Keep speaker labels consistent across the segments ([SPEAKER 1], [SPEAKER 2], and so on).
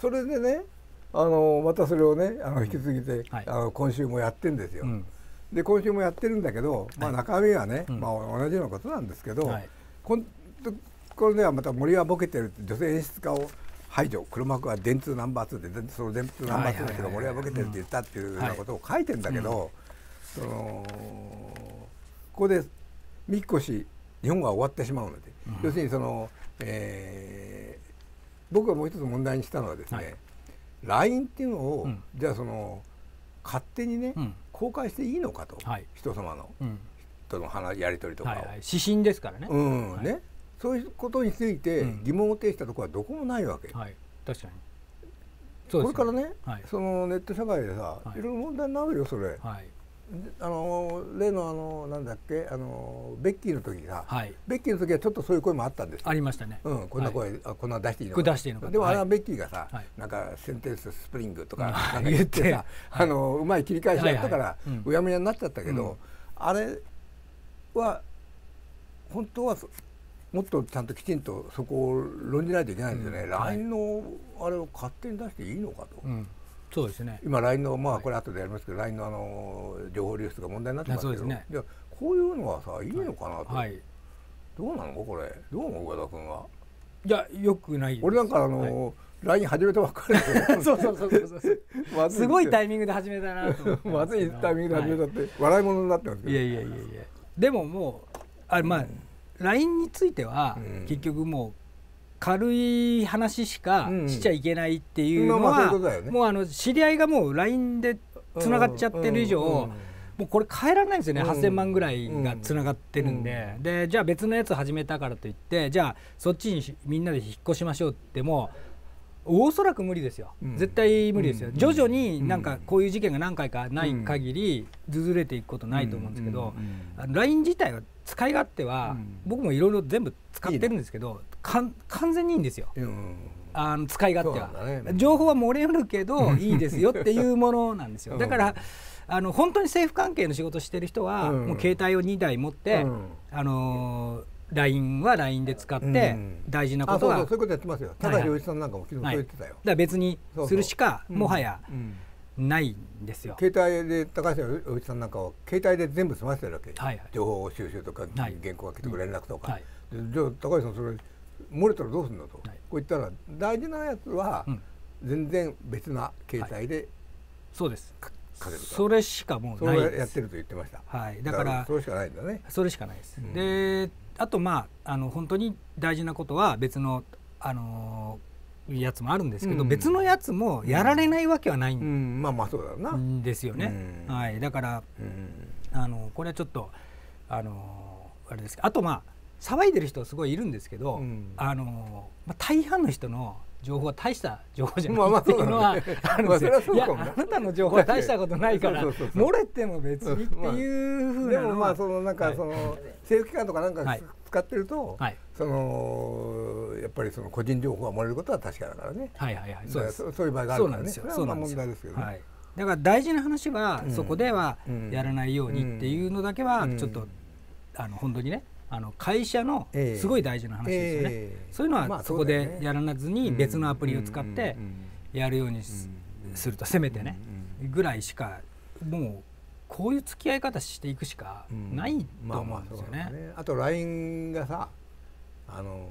[SPEAKER 1] それでねあのまたそれをねあの引き継ぎて、あの今週もやってんですよ。で今週もやってるんだけど、まあ、中身はね、まあ、同じようなことなんですけど、こんこれではまた森はボケてる女性演出家を排除。黒幕は電通ナンバー2でその電通ナンバー2だけど森はボケてるって言ったっていうようなことを書いてんだけど、そのここで三越日本が終わってしまうので、要するにその、えー、僕がもう一つ問題にしたのはですね、LINE っていうのを、じゃあその勝手にね、公開していいのかと、人様の、との話やり取りとかを、
[SPEAKER 2] 指針ですからね,、
[SPEAKER 1] うん。ね。そういうことについて疑問を呈したところはどこもないわけ、
[SPEAKER 2] はい、確かに。
[SPEAKER 1] これからね、そのネット社会でさ、い、ろいろ問題になるよそれ、はい、あの例のあのなんだっけあのベッキーの時さ、はい、ベッキーの時はちょっとそういう声もあったんです
[SPEAKER 2] ありましたね、
[SPEAKER 1] うん、こんな声、はい、あこんな出していいの
[SPEAKER 2] か。出していいのか。
[SPEAKER 1] でもあれはベッキーがさ、はい、なんかセンテンススプリングとかなんか言ってさ、あのうまい切り返しやったからうやむやになっちゃったけど、うん、あれは本当はもっとちゃんときちんとそこを論じないといけないんですよね、うん、LINE のあれを勝手に出していいのかと。うん
[SPEAKER 2] そうですね。
[SPEAKER 1] 今 LINE のまあこれ後でやりますけど、はい、LINE のあの情報流出が問題になってますけど、ね、いやこういうのはさいいのかなと、はい、どうなの？これ。どう思う？和田君は。
[SPEAKER 2] いやよくない
[SPEAKER 1] 俺なんかあの、はい。LINE 始めたばっかり
[SPEAKER 2] そうそうそうそうそう。すごいタイミングで始めたなと
[SPEAKER 1] まずいタイミングで始めたって、はい、笑い物になってますけど。
[SPEAKER 2] いやいやいやいや。でももうあまあ、うん、LINE については、うん、結局もう軽い話しかしちゃいけないっていうのは、もうあの知り合いがもう LINE でつながっちゃってる以上、もうこれ変えられないんですよね、うん、8,000万ぐらいがつながってるんで、うん、でじゃあ別のやつ始めたからといってじゃあそっちにみんなで引っ越しましょうってもおそらく無理ですよ、うん、絶対無理ですよ、徐々になんかこういう事件が何回かない限りずずれていくことないと思うんですけど、LINE 自体は使い勝手は、僕もいろいろ全部使ってるんですけど完全にいいんですよ。あの使い勝手は、ね、情報は漏れるけどいいですよっていうものなんですよ。だからあの本当に政府関係の仕事してる人は、もう携帯を2台持って、あの LINE は LINE で使って大事なことは、
[SPEAKER 1] そういうことやってますよ。ただ良一さんなんかも昨日そう言ってたよ、だか
[SPEAKER 2] ら別にするしかもはやないんですよ。
[SPEAKER 1] 携帯で高橋洋一さんなんかは携帯で全部済ませてるわけ、はいはい、情報収集とか、原稿が来てく連絡とか、はい、じゃあ高橋さんそれ漏れたらどうするんだと、はい、こう言ったら大事なやつは全然別な携帯で、はい、
[SPEAKER 2] そうです。それしかもうない
[SPEAKER 1] やってると言ってました。
[SPEAKER 2] はい。だから
[SPEAKER 1] それしかないんだね。
[SPEAKER 2] それしかないです、うん、であとまああの本当に大事なことは別のあのやつもあるんですけど、うん、別のやつもやられないわけはないん、
[SPEAKER 1] まあまあそうだな。
[SPEAKER 2] ですよね、はい。だから、あのこれはちょっとあのあれですけどあとまあ騒いでる人すごいいるんですけど、あのまあ、大半の人の情報は大した情報じゃないっていうのは あるんですよ。いやあなたの情報は大したことないから漏れても別にっていうふうな
[SPEAKER 1] でもまあそのなんかその政府機関とかなんか使ってると、はい、そのやっぱりその個人情報が漏れることは確かだからね。
[SPEAKER 2] はいはいはい。
[SPEAKER 1] そうそういう場合があるからね。そうなんですよ。問題ですけどね。
[SPEAKER 2] はい。だから大事な話はそこではやらないようにっていうのだけはちょっとあの本当にねあの会社のすごい大事な話ですよね、えー、そういうのはそこでやらずに別のアプリを使ってやるようにするとせめてねぐらいしかもうこういう付き合い方していくしかないと思うんですよね。
[SPEAKER 1] あと LINE がさあの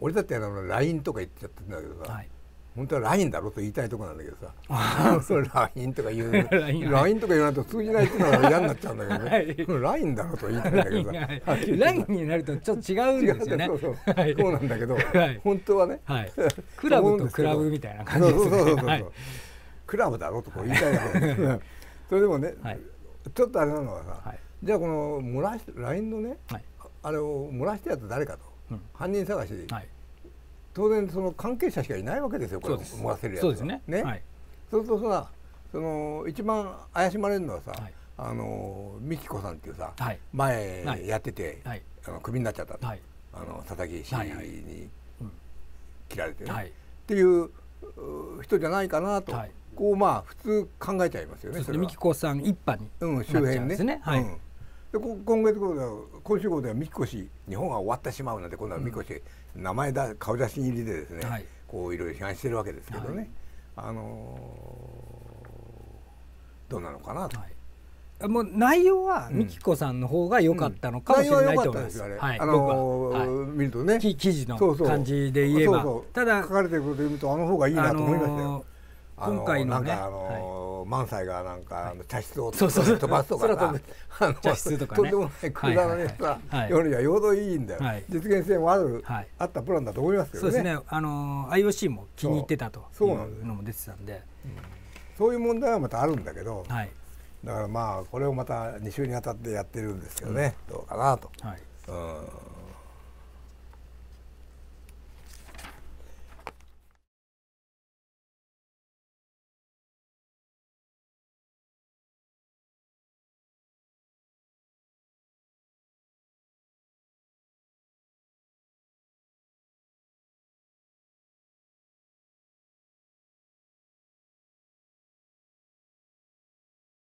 [SPEAKER 1] 俺だってあの LINE とか言っちゃってるんだけどさ、はい本当は LINE だろうと言いたいところなんだけどさ。それ LINE とか言う。LINE とか言わないと通じないっていうのが嫌になっちゃうんだけどね、はい、LINE だろうと言いたいんだけどさ。
[SPEAKER 2] LINE になるとちょっと違うんですよね。
[SPEAKER 1] そうそうそう。なんだけど、本当はね、はい、
[SPEAKER 2] クラブとクラブみたいな感じですね。
[SPEAKER 1] クラブだろうとこう言いたいんだけどそれでもね、ちょっとあれなのはさ、じゃあこの漏らし LINE のね、あれを漏らしたやつ誰かと、犯人探しで、当然その関係者しかいないわけですよこれ思わせるやつは。そうですね。ね、はい、そうするとさその一番怪しまれるのはさ、はい、あの美紀子さんっていうさ、はい、前やってて、はい、あのクビになっちゃった、はい、あの佐々木氏に切られてね、はい、っていう人じゃないかなと、こうまあ普通考えちゃいますよね。
[SPEAKER 2] 美紀子さん一派に、
[SPEAKER 1] うん、周辺ね。ね。はい、うんで今月号では今週号では三越日本が終わってしまうなんて今度は三越、うん、名前だ顔写真入りでですね、はい、こういろいろ批判してるわけですけどね、はい、あのー、どうなのかなと。はい。
[SPEAKER 2] もう内容は美紀子さんの方が良かったのかもしれないと思います。はい、あの
[SPEAKER 1] ー、見るとね。
[SPEAKER 2] 記事の感じで言えば。
[SPEAKER 1] ただ書かれてることを読むとあの方がいいなと思いましたよ。
[SPEAKER 2] 今回のね、
[SPEAKER 1] あのー、萬斎がなんか茶室を飛ばすとか
[SPEAKER 2] さ、茶室とか
[SPEAKER 1] とんでもないくだらねさ、夜にはよほどいいんだよ。実現性もある、あったプランだと思いますけどね。そうですね。
[SPEAKER 2] あの IOC も気に入ってたというのも出てたんで、
[SPEAKER 1] そういう問題はまたあるんだけど、だからまあこれをまた2週にわたってやってるんですけどね、どうかなと。はい。うん